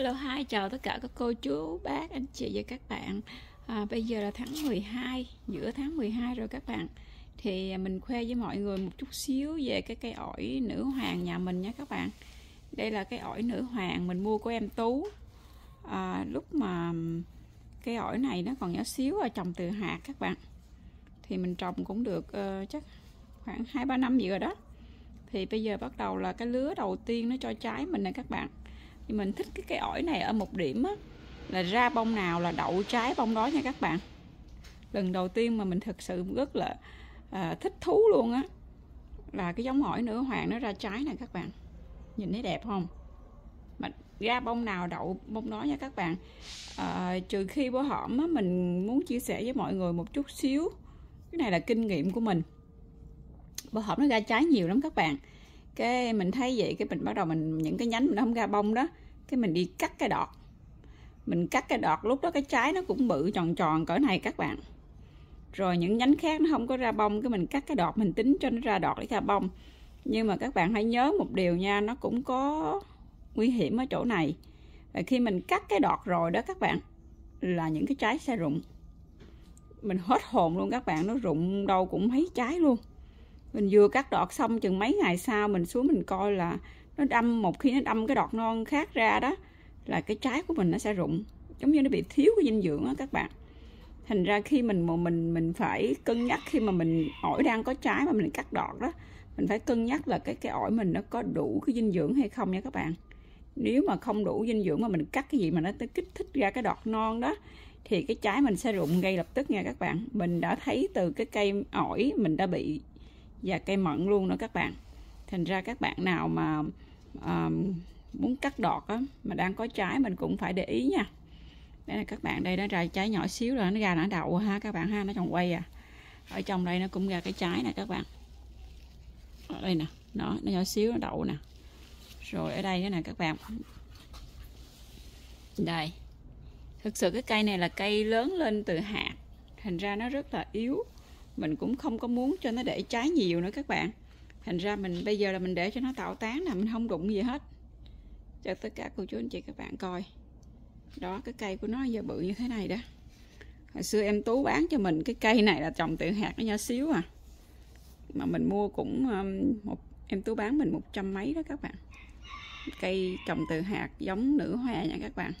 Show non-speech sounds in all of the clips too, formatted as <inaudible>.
Hello hi, chào tất cả các cô chú, bác, anh chị và các bạn. À, Bây giờ là tháng 12, giữa tháng 12 rồi các bạn. Thì à, mình khoe với mọi người một chút xíu về cái cây ổi nữ hoàng nhà mình nha các bạn. Đây là cây ổi nữ hoàng mình mua của em Tú. À, Lúc mà cây ổi này nó còn nhỏ xíu và trồng từ hạt các bạn. Thì mình trồng cũng được uh, chắc khoảng 2-3 năm gì rồi đó. Thì bây giờ bắt đầu là cái lứa đầu tiên nó cho trái mình nè các bạn thì mình thích cái cây ổi này ở một điểm á, là ra bông nào là đậu trái bông đó nha các bạn. Lần đầu tiên mà mình thực sự rất là à, thích thú luôn á là cái giống ổi nữ hoàng nó ra trái nè các bạn. Nhìn thấy đẹp không? Mà ra bông nào đậu bông đó nha các bạn. À, trừ khi bữa hổm á, mình muốn chia sẻ với mọi người một chút xíu. Cái này là kinh nghiệm của mình. Bữa hổm nó ra trái nhiều lắm các bạn cái mình thấy vậy, cái mình bắt đầu mình, những cái nhánh mình không ra bông đó, cái mình đi cắt cái đọt. Mình cắt cái đọt, lúc đó cái trái nó cũng bự tròn tròn cỡ này các bạn. Rồi những nhánh khác nó không có ra bông, cái mình cắt cái đọt mình tính cho nó ra đọt để ra bông. Nhưng mà các bạn hãy nhớ một điều nha, nó cũng có nguy hiểm ở chỗ này. Và khi mình cắt cái đọt rồi đó các bạn, là những cái trái sẽ rụng. Mình hết hồn luôn các bạn, nó rụng đâu cũng thấy trái luôn mình vừa cắt đọt xong chừng mấy ngày sau mình xuống mình coi là nó đâm, một khi nó đâm cái đọt non khác ra đó, là cái trái của mình nó sẽ rụng. Giống như nó bị thiếu cái dinh dưỡng á các bạn. Thành ra khi mình mà mình mình phải cân nhắc khi mà mình, ổi đang có trái mà mình cắt đọt đó, mình phải cân nhắc là cái cái ổi mình nó có đủ cái dinh dưỡng hay không nha các bạn. Nếu mà không đủ dinh dưỡng mà mình cắt cái gì mà nó kích thích ra cái đọt non đó, thì cái trái mình sẽ rụng ngay lập tức nha các bạn. Mình đã thấy từ cái cây ổi mình đã bị và cây mận luôn nữa các bạn. Thành ra các bạn nào mà um, muốn cắt đọt á, mà đang có trái mình cũng phải để ý nha. Đây là các bạn đây nó ra trái nhỏ xíu rồi nó ra nó đậu ha các bạn ha nó trồng quay à. Ở trong đây nó cũng ra cái trái nè các bạn. Ở đây nè nó nó nhỏ xíu nó đậu nè. Rồi ở đây nè các bạn. Đây thực sự cái cây này là cây lớn lên từ hạt thành ra nó rất là yếu mình cũng không có muốn cho nó để trái nhiều nữa các bạn. Thành ra mình bây giờ là mình để cho nó tạo tán nè mình không đụng gì hết. Cho tất cả cô chú anh chị các bạn coi. Đó cái cây của nó giờ bự như thế này đó. Hồi xưa em tú bán cho mình cái cây này là trồng từ hạt nó nhỏ xíu à. Mà mình mua cũng um, một em tú bán mình một trăm mấy đó các bạn. Cây trồng từ hạt giống nữ hoa nha các bạn.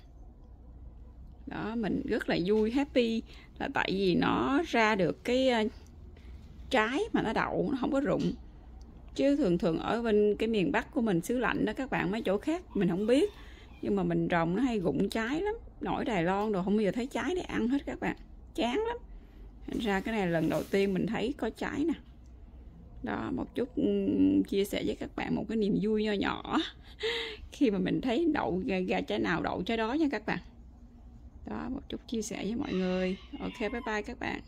Đó mình rất là vui happy là tại vì nó ra được cái trái mà nó đậu nó không có rụng. Chứ thường thường ở bên cái miền bắc của mình xứ lạnh đó các bạn mấy chỗ khác mình không biết. Nhưng mà mình trồng nó hay rụng trái lắm. Nổi đài loan rồi không bao giờ thấy trái để ăn hết các bạn. Chán lắm. Thành ra cái này lần đầu tiên mình thấy có trái nè. Đó một chút ừ, chia sẻ với các bạn một cái niềm vui nho nhỏ. <laughs> Khi mà mình thấy đậu ra, trái nào đậu trái đó nha các bạn. Đó một chút chia sẻ với mọi người. Ok bye bye các bạn.